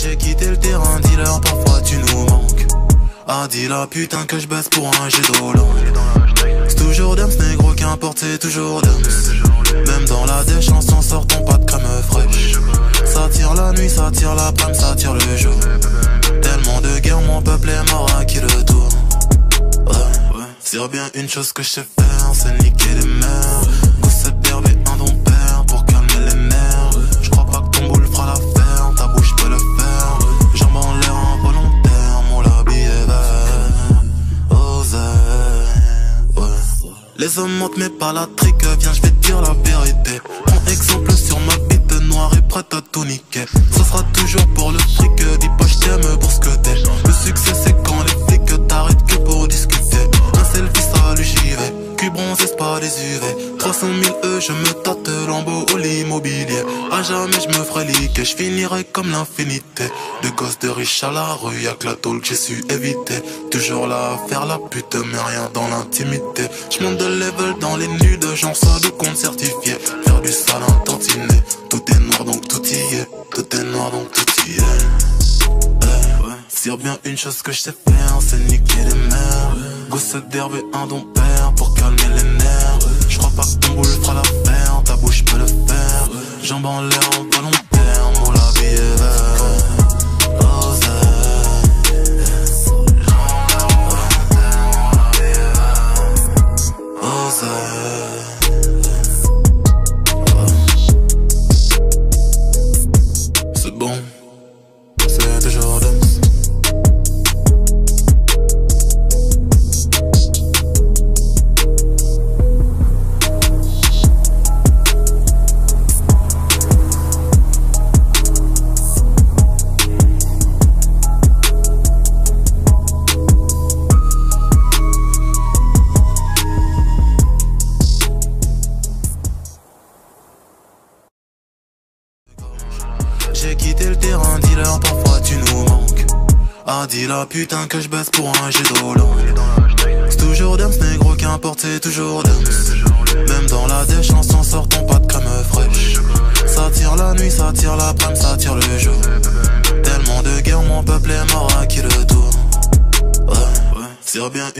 J'ai quitté le terrain, dealer, parfois tu nous manques. Ah, dis la putain que je baisse pour un jet d'eau C'est toujours Dams, négro, qu'importe, c'est toujours Dams. Même dans la dèche, en s'en sortant pas de crème fraîche. Ça tire la nuit, ça tire la prime, ça tire le jour. Tellement de guerre, mon peuple est mort à qui le tour? Ouais, bien une chose que je sais faire, c'est niquer les mères. Les hommes mentent mais pas la trique. Viens je vais te dire la vérité. Prends exemple sur ma bite noire et prête à tout niquer. Ce sera toujours pour le fric. Dis pas je t'aime pour ce que t'es pas des UV 300 000 E je me tâte lambeau au l'immobilier. À jamais je me ferai liquer. Je finirai comme l'infinité. De gosses de riches à la rue Y'a que la tôle que j'ai su éviter. Toujours là à faire la pute mais rien dans l'intimité. Je monte de level dans les nudes J'en sors de compte certifié. Faire du sale tantiné Tout est noir donc tout y est. Tout est noir donc tout y est. Ouais. bien une chose que je sais faire C'est niquer les mères. Gosse d'herbe et un don père dans l'air, on parle, on terme, on la BF. J'ai quitté le terrain, dealer, parfois tu nous manques. Ah, dis la putain que je baisse pour un jet d'eau C'est toujours Dams, négro, qu'importe, c'est toujours Dams. Même dans la dèche, en s'en sortant pas de crème fraîche. Ça tire la nuit, ça tire la prime, ça tire le jour. Tellement de guerre, mon peuple est mort à qui le tour? Ouais, ouais, c'est bien.